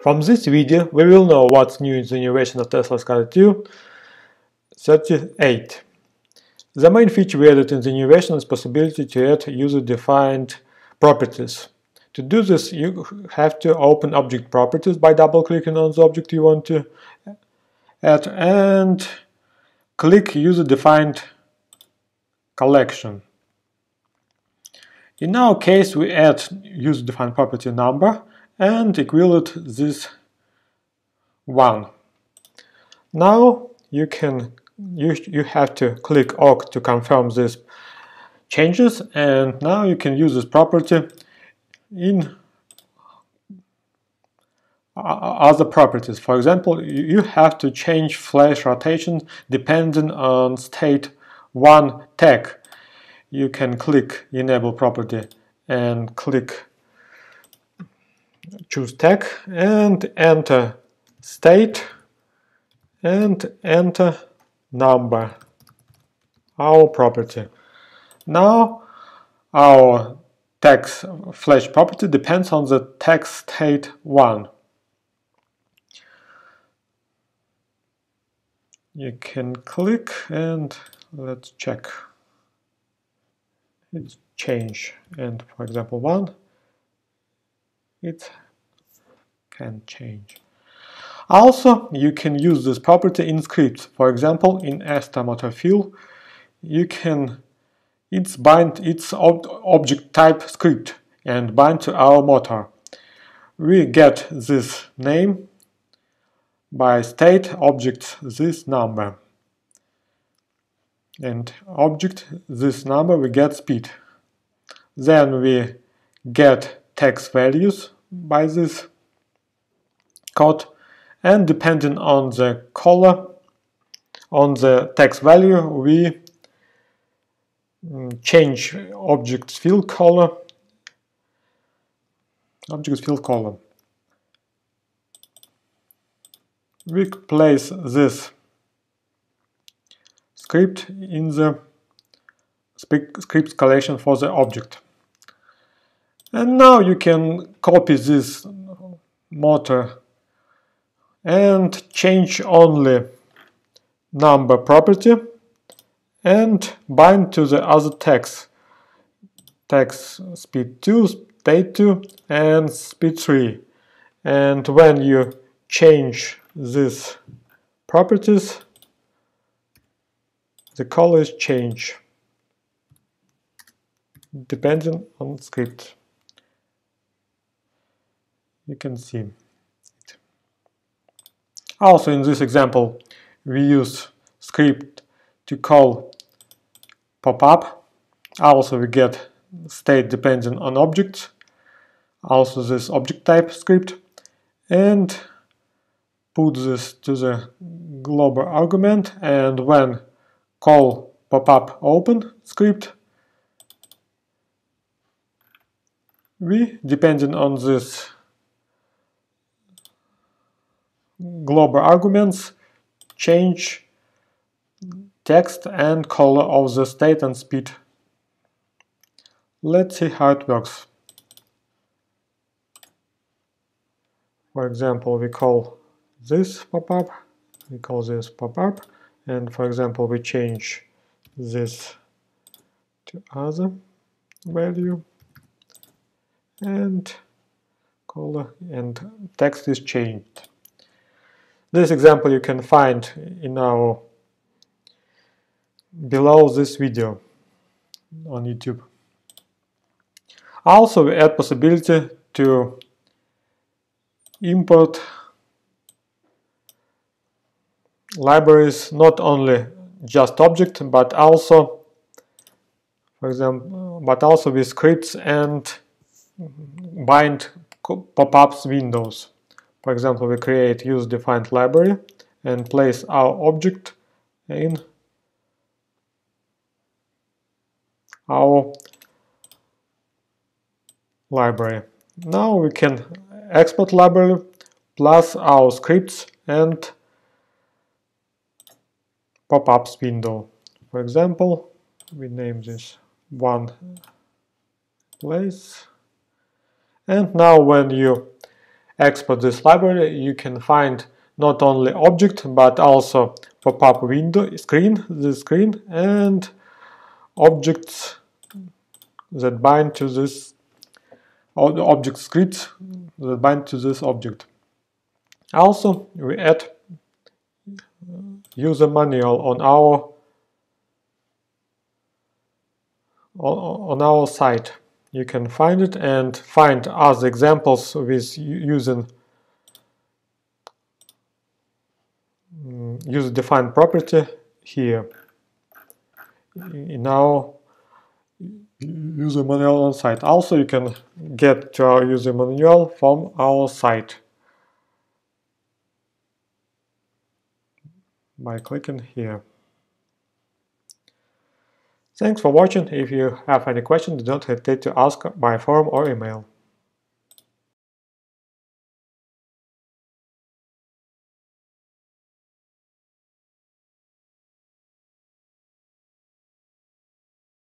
From this video, we will know what's new in the version of TeslaSCADA 2 38. The main feature we added in the version is possibility to add user-defined properties. To do this, you have to open object properties by double-clicking on the object you want to add and click user-defined collection. In our case, we add user-defined property number and equate this one. Now you can you, you have to click OK to confirm these changes and now you can use this property in other properties. For example, you have to change flash rotation depending on state 1 tag. You can click enable property and click choose tag and enter state and enter number our property. Now our text flash property depends on the text state 1. You can click and let's check it's change and for example 1 it can change. Also, you can use this property in scripts. For example, in ESTA motor fill, you can it's bind its ob object type script and bind to our motor. We get this name by state object this number and object this number we get speed. Then we get text values by this code and depending on the color on the text value we mm, change object fill color object fill color we place this script in the script collection for the object and now you can copy this motor and change only number property and bind to the other text text speed 2, state 2 and speed 3 and when you change these properties the colors change depending on script you can see also in this example, we use script to call pop-up. Also we get state dependent on objects. Also this object type script and put this to the global argument and when call pop-up open script we depending on this global arguments change text and color of the state and speed. Let's see how it works. For example, we call this pop-up, we call this pop-up, and for example, we change this to other value and color and text is changed. This example you can find in our below this video on YouTube. Also we add possibility to import libraries not only just object but also for example but also with scripts and bind pop-ups windows. For example, we create user-defined library and place our object in our library. Now we can export library plus our scripts and pop-ups window. For example, we name this one place. And now when you export this library, you can find not only object but also pop-up window screen, this screen, and objects that bind to this object scripts that bind to this object. Also, we add user manual on our on our site. You can find it and find other examples with using mm, user-defined property here Now user manual on site. Also, you can get to our user manual from our site by clicking here. Thanks for watching. If you have any questions, don't hesitate to ask by forum or email.